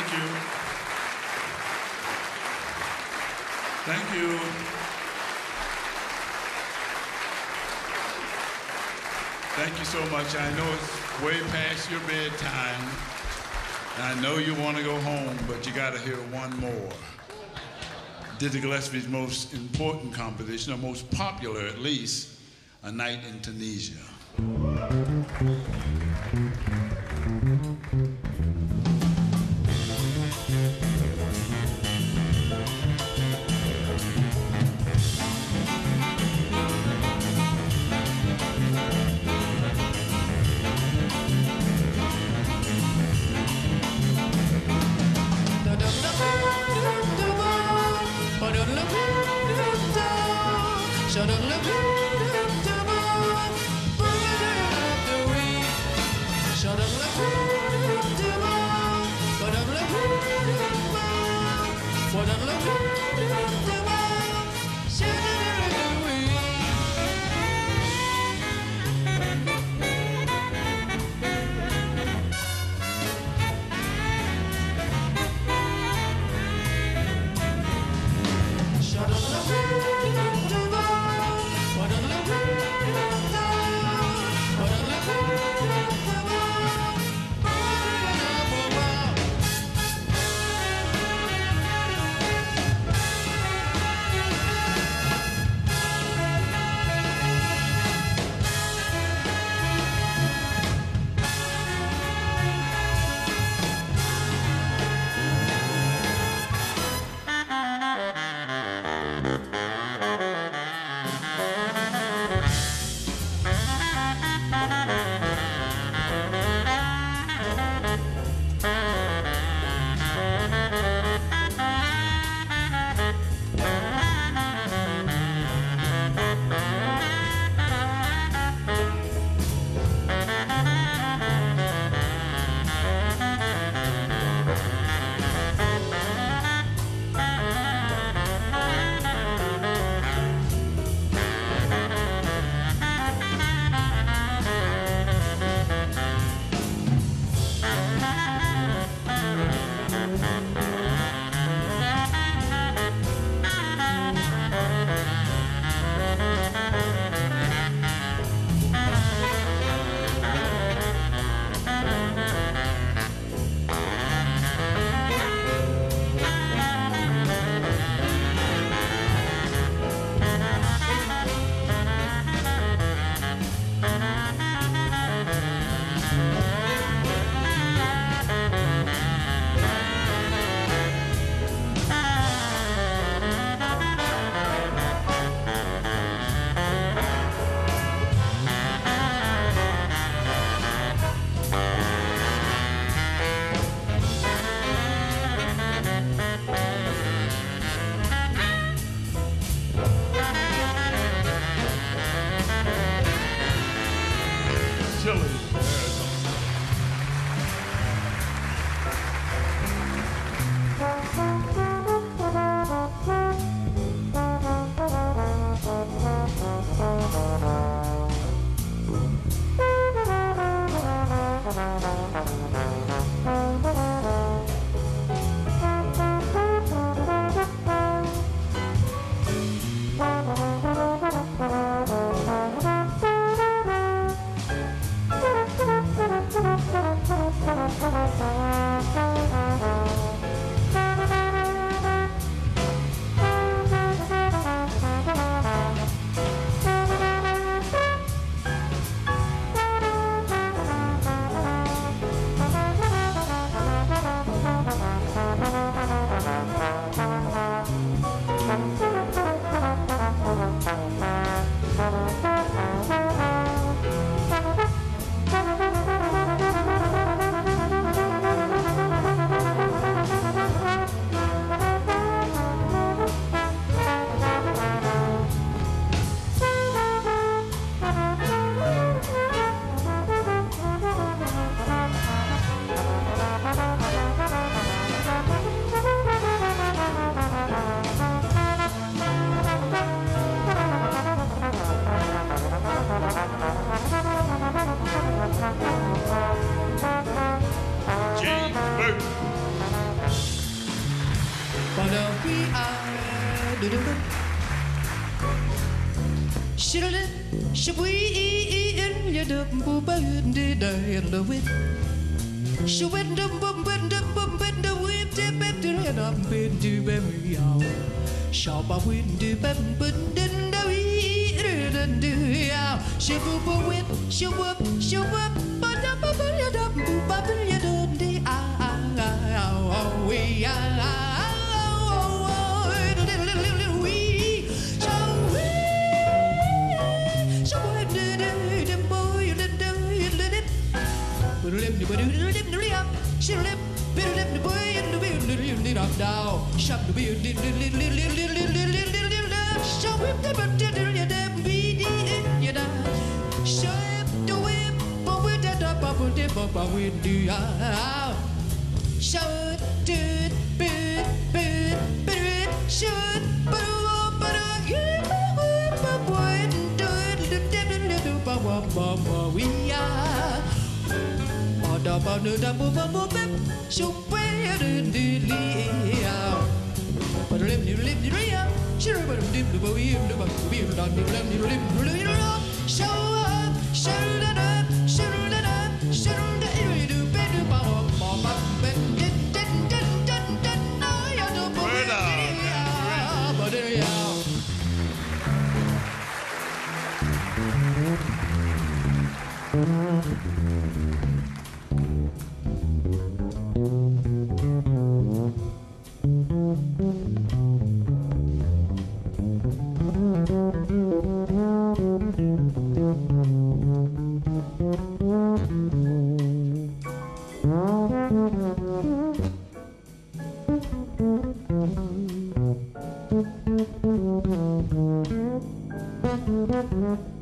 Thank you. Thank you. Thank you so much. I know it's way past your bedtime. I know you want to go home, but you got to hear one more. Dizzy Gillespie's most important composition, or most popular at least, A Night in Tunisia. Shiddle, and and whip. Bum, the whip, dip. Shiboo, boo, whip, shwhoop, shwhoop, ba, da, Shoot, doot, boot, boot, boot, shoot, boot, boot, yeah, boot, boot, boot, doot, doot, doot, doot, doot, ba, ba, ba, ba, we are. Ba, da, ba, da, da, ba, ba, ba, ba, shoot, ba, da, da, lee, ah. Ba, da, lim, lim, lim, lim, yeah. Sure, ba, da, dim, da, ba, we, da, ba, we, da, dim, lim, lim, lim, lim, lim, lim. Show up, show that up, show that up, show that up, do, ba, do, ba, ba, ba, ba, ba, din, din, din, din, din, oh, yeah, do, ba, Word we, up, yeah, ba, da, Mm-hmm.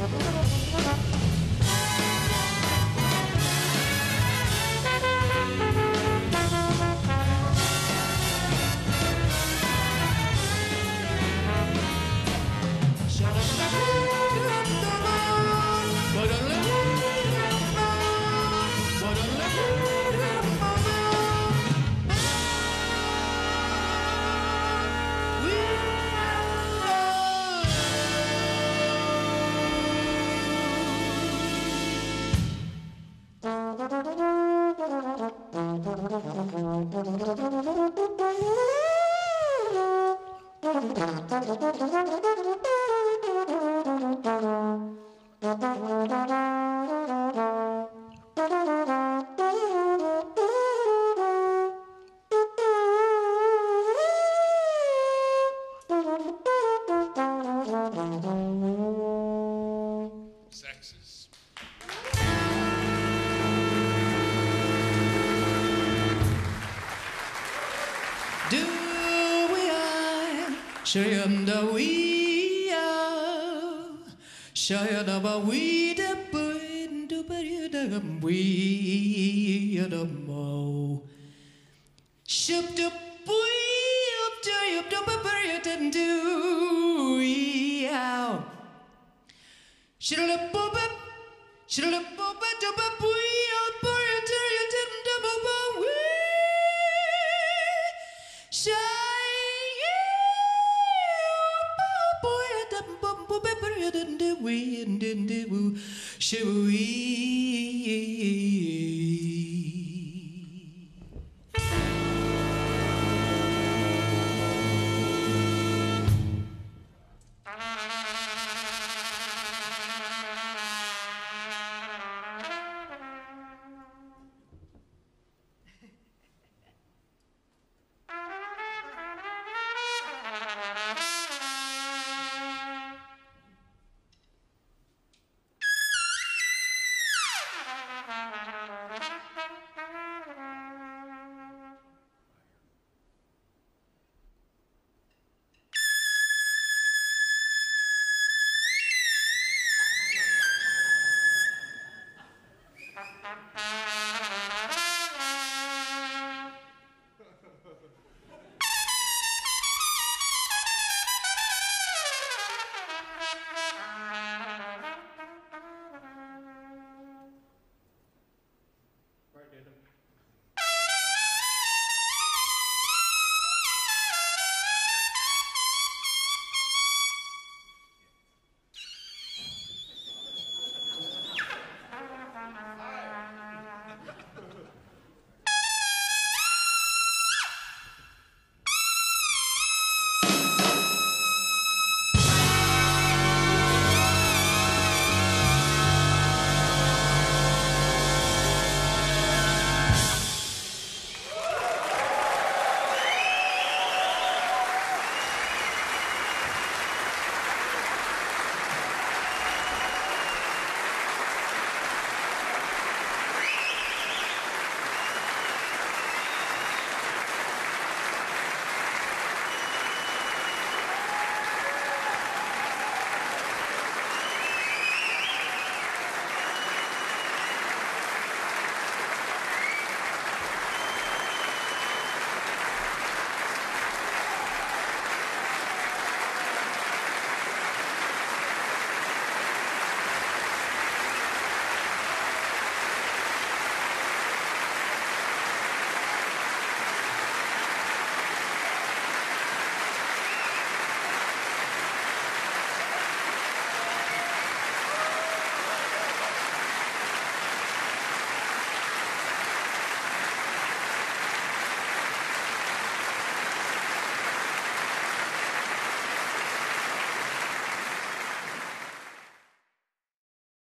Sexes. Shayandawia, Shayadabawida, Buindubariadamo, Shubdabui, Ubdubariadandu, Shirlapuba, Shirlapuba. się